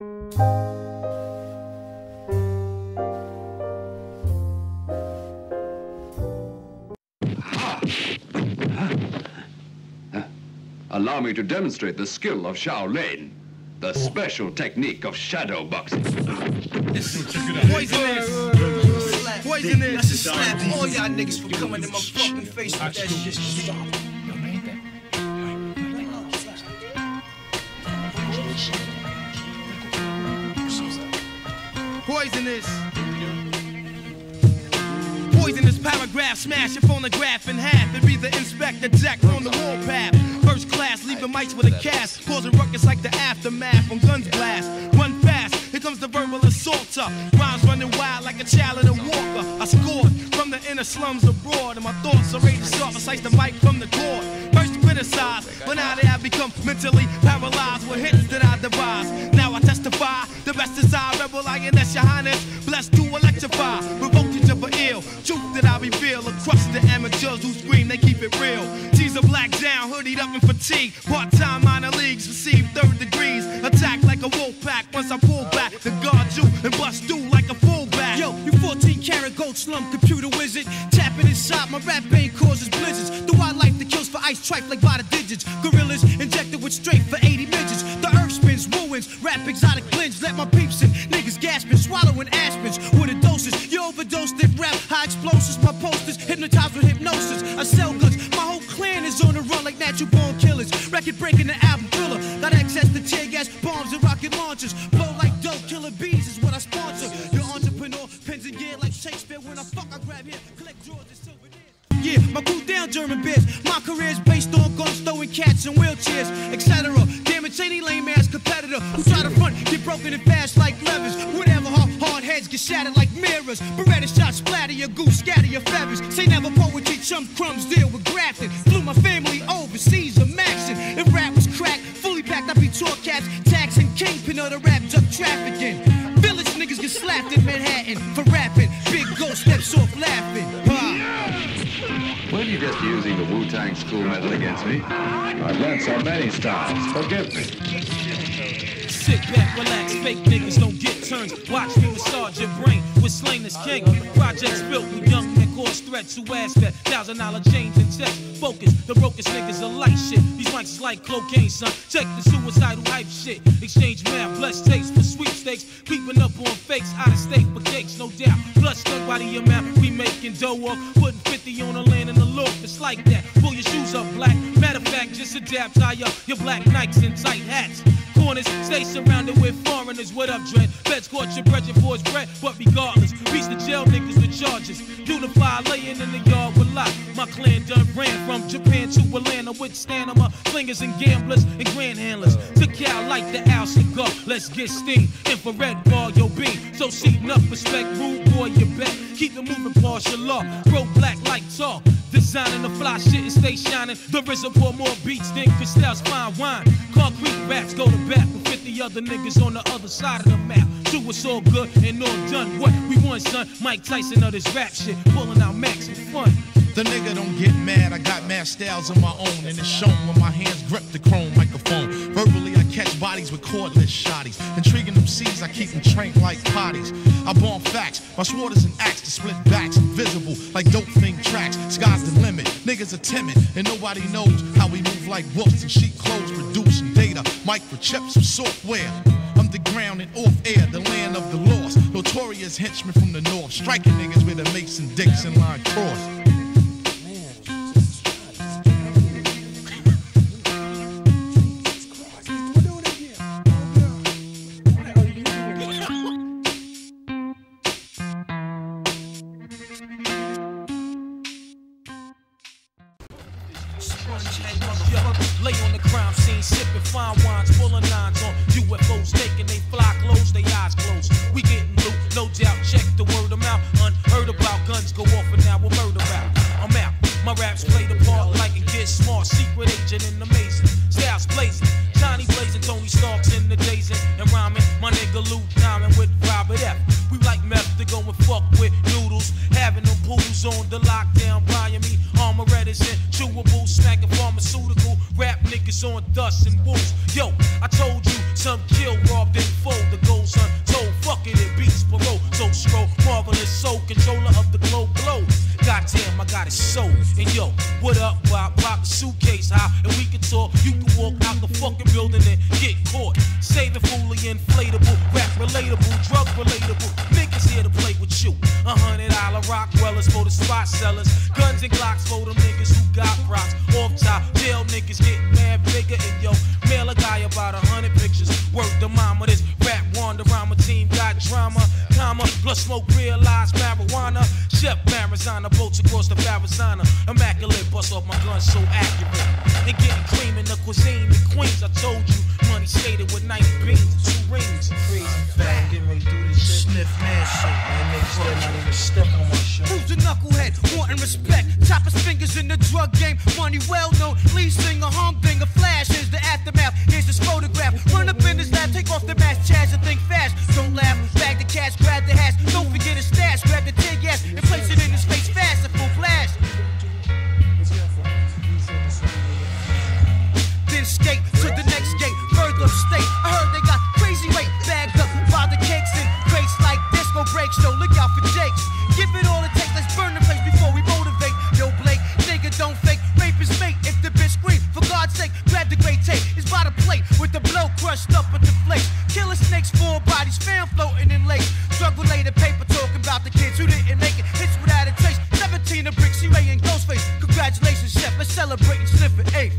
Allow me to demonstrate the skill of Shaolin, the special technique of shadow boxing. Poisonous. Poisonous. I should slap all y'all niggas for coming in my fucking face with that shit. Poisonous. Poisonous paragraph, smash your phonograph in half and be the inspector jack on the warpath. First class, leaving mics with a cast, causing ruckus like the aftermath when guns blast. Run fast, here comes the verbal assaulter. Rhymes running wild like a child in a walker. I scored from the inner slums abroad, and my thoughts are ready to I slice the mic from the cord. First criticized, but now they have become mentally paralyzed with hits that I devise. Best I, rebel lioness, your highness, blessed to electrify. The voltage of an ill, truth that I reveal across the amateurs who scream, they keep it real. G's are black down, hoodied up in fatigue. Part time minor leagues receive third degrees. Attack like a wolf pack once I pull back to guard you and bust through like a fullback. Yo, you 14 karat gold slum computer wizard. Tapping inside my rap vein causes blizzards. The wildlife that kills for ice tripe like by on the run like natural born killers. Record breaking the album thriller. Got access to tear gas, bombs, and rocket launchers. Blow like dope, killer bees is what I sponsor. Your entrepreneur, pens and gear like Shakespeare. When I fuck, I grab here, collect drawers and souvenirs. Yeah, my cool down German beers. My career's based on guns, throwing cats in wheelchairs, etc. Damage any lame ass competitor who try to front, get broken and fast like levers. Whatever, heads get shattered like mirrors. Beretta shots splatter your goose, scatter your feathers. Say never poetry, chump crumbs, deal with grafting. Flew my family overseas, a maxing. If rap was crack, fully packed, I be tour cats, taxing kingpin of the rap drug trafficking. Village niggas get slapped in Manhattan for rapping. Big ghost steps off laughing. Huh. When you just using the Wu-Tang school method against me? I've learned so many styles. Forgive me. Sit back, relax, fake niggas don't get turns. Watch me massage your brain with Slain as King. Projects built with young men cause threats who ask that thousand dollar change and check. Focus, the brokest niggas are light shit. These mics is like cocaine, son. Check the suicidal hype shit. Exchange math, blessed tapes for sweepstakes. Creeping up on fakes, out of state for cakes, no doubt. Blood stuck by amount we making dough off. Putting 50 on the land in the loop, it's like that. Pull your shoes up, black. Matter of fact, just adapt, tie up your black Nikes and tight hats. Corners, stay surrounded with foreigners. What up, Dread? Feds caught your brethren for his bread, but regardless, reach the jail niggas with charges. Unify, laying in the yard with lock. My clan done ran from Japan to Atlanta with stamina, flingers and gamblers and grand handlers. Took out like the owl cigar. Let's get steam. Infrared ball your beam. So seating up, respect, rude boy, you bet. Keep it moving, partial law. Grow black like tar. Designing the fly shit and stay shining. The RZA pour more beats than Cristal's fine wine. Concrete raps go to bat with 50 other niggas on the other side of the map. Do what's all good and all done. What we want, son? Mike Tyson of this rap shit. Pulling out max and fun. The nigga don't get mad, I got mad styles of my own, and it's shown when my hands grip the chrome microphone. Verbally, I catch bodies with cordless shotties. Intriguing seeds, I keep them trained like potties. I bomb facts, my sword is an axe to split backs, invisible like dope thing tracks. Sky's the limit, niggas are timid, and nobody knows how we move like wolves in sheet clothes, producing data, microchips, some software. Underground and off air, the land of the lost. Notorious henchmen from the north, striking niggas with a Mason Dixon line cross. Eyes closed. We getting loot, no doubt. Check the word niggas on dust and wolves. Yo, I told you, some kill robbed and fold. The goals So fuck it, it beats below. So scroll, marvelous soul, controller of the globe glow. Goddamn, I got it so. And yo, what up, Bob? Pop the suitcase high, and we can talk. You can walk out the fucking building and get caught. Saving fully inflatable, rap relatable, drug relatable. Niggas here to play with you. Uh huh dollar rock wellers for the spot sellers. Guns and Glocks for them niggas who got rocks. Off top, jail niggas getting mad bigger. And yo, mail a guy about a hundred pictures. Work the mama, this rap Wanderama team got drama. Comma, plus smoke realized marijuana. Chef Marizana, boats across the Arizona. Immaculate, bust off my gun so accurate. And getting cream in the cuisine in Queens, I told you. Money skated with 90 beans two Who's the knucklehead? Wanting respect. Chop his fingers in the drug game. Money well known. Lead singer, humdinger. Didn't make it. Hits without a trace. 17 of bricks, Ghostface. Congratulations, chef. Let's celebrate and sniff it. Eighth.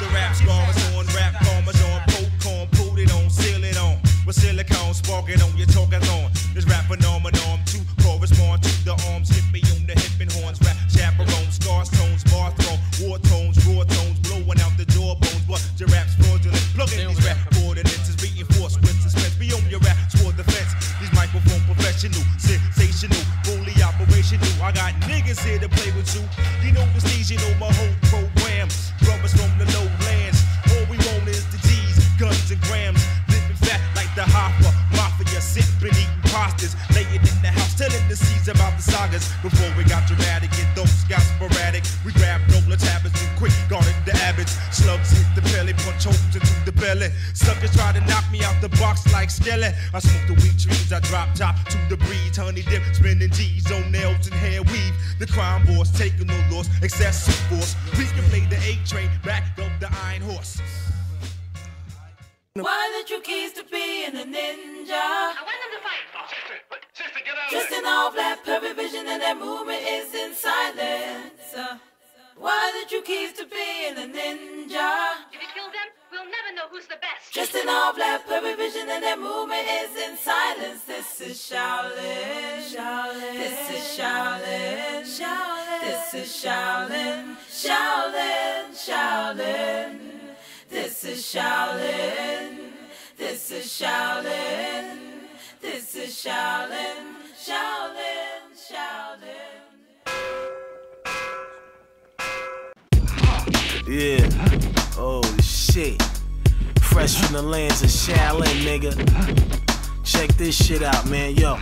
The rap scars on, rap farmers on, put it on, seal it on. With silicone. This rap phenomenon to correspond to the arms, hit me on the hip and horns, rap chaperone, scars, tones, bar thrown, war tones, raw tones, blowing out the jawbones. But your rap's fraudulent, plug in these rap me box like Skelly. I smoke the weed trees, I drop top to the breeze. Honey dip, spinning G's on nails and hair weave. The crime boss taking no loss, excessive force. We can play the A train, back up the iron horse. Why the true keys to being a ninja? I want them to fight. Oh, sister, but sister, get out Just in all black, perfect vision, and their movement is in silence. Uh, Why the true keys to being a ninja? Know who's the best. Just in all black, perfect vision, and their movement is in silence. This is Shaolin. Shaolin. This is Shaolin. Shaolin. This is Shaolin. Shaolin. Shaolin. This is Shaolin. This is Shaolin. This is Shaolin. Shaolin. Shaolin. Yeah. Oh shit. Fresh from the lands of Shaolin, nigga. Check this shit out, man. Yo.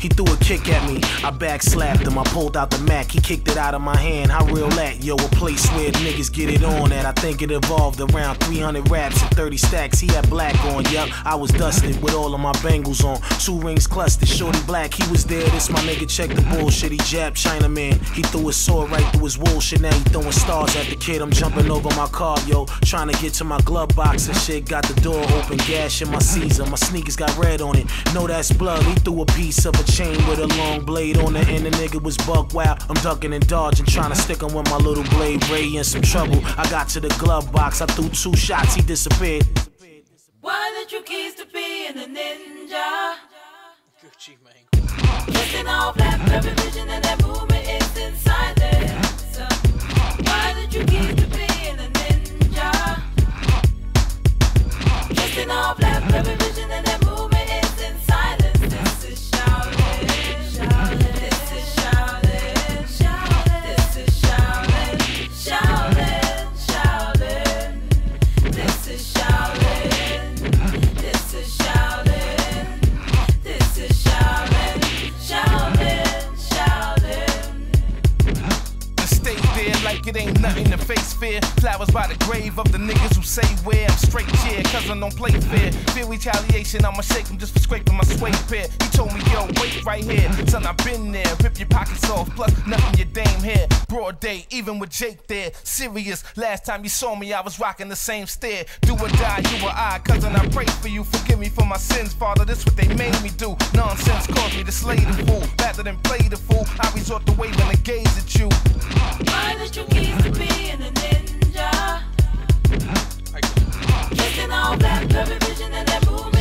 He threw a kick at me, I back slapped him. I pulled out the Mac, he kicked it out of my hand. How real that? Yo, a place where niggas get it on at. I think it evolved around 300 raps and 30 stacks. He had black on, yup. I was dusted with all of my bangles on. Two rings clustered, shorty black, he was there. This my nigga, check the bullshit. He jabbed Chinaman. He threw his sword right through his wool shit. Now he throwing stars at the kid. I'm jumping over my car, yo. Trying to get to my glove box and shit. Got the door open, gash in my Caesar. My sneakers got red on it. No, that's blood. He threw a piece of a chain with a long blade on it, and the nigga was buck wild. I'm ducking and dodging, trying to stick him with my little blade. Ray in some trouble. I got to the glove box, I threw two shots, he disappeared. Why the true keys to being a ninja? Just in all black, perfect vision, and their movement is in silence. Why the true keys like it ain't nothing to face fear. Flowers by the grave of the niggas who say where I'm straight chair, cousin don't play fair. Fear retaliation, I'ma shake him just for scraping my suede pair. He told me, yo, wait right here. Son, I've been there. Rip your pockets off, plus nothing your dame hair. Broad day, even with Jake there. Serious, last time you saw me, I was rocking the same stare. Do or die, you or I, cousin, I pray for you. Forgive me for my sins, father, this what they made me do. Nonsense caused me to slay the fool. Rather than play the fool, I resort to waving a gaze at you. Why the true keys to ninja? All black, perfect vision, and that movement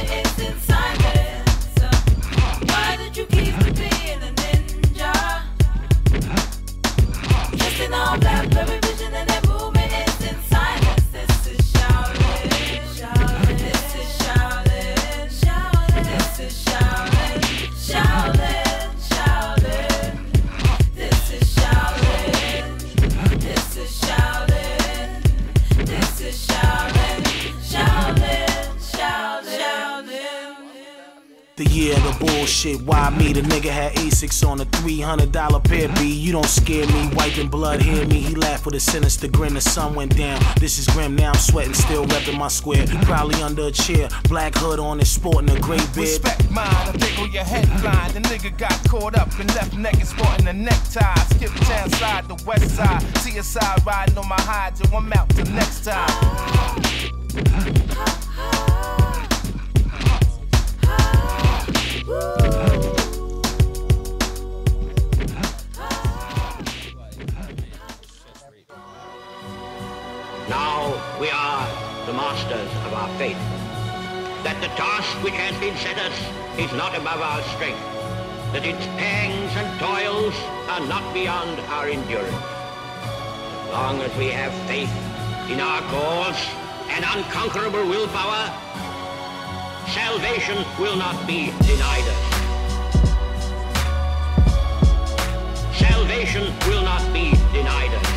nigga had Asics on a $300 pair B. You don't scare me. Wiping blood, hear me. He laughed with a sinister grin. The sun went down. This is grim. Now I'm sweating, still repping my square. Probably under a chair. Black hood on his sporting a gray beard. Respect mine, I tickle your headline. The nigga got caught up and left naked, sporting a necktie. Skip town side, the west side. CSI riding on my hides, and I'm out till next time. Above our strength. That its pangs and toils are not beyond our endurance. As long as we have faith in our cause and unconquerable willpower, salvation will not be denied us. Salvation will not be denied us.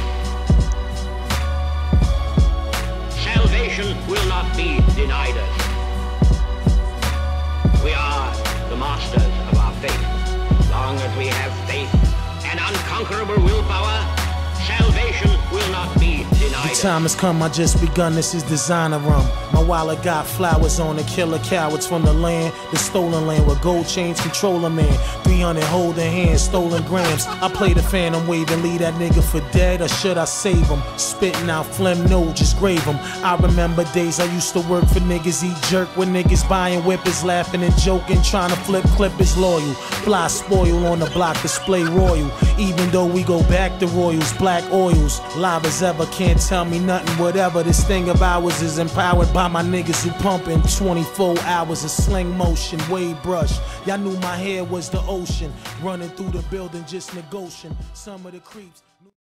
Salvation will not be denied us. We are masters of our fate. Long as we have faith and unconquerable willpower, time has come, I just begun. This is designer rum. My wallet got flowers on it, killer cowards from the land, the stolen land with gold chains, control man. 300 holding hands, stolen grams. I play the phantom wave and leave that nigga for dead, or should I save him? Spitting out phlegm, no, just grave him. I remember days I used to work for niggas, eat jerk with niggas buying whippers, laughing and joking, trying to flip clippers loyal. Fly spoil on the block, display royal. Even though we go back to royals, black oils, live as ever, can't tell me nothing. Whatever this thing of ours is empowered by my niggas who pumping 24 hours of sling motion, wave brush. Y'all knew my hair was the ocean, running through the building, just negotiating. Some of the creeps.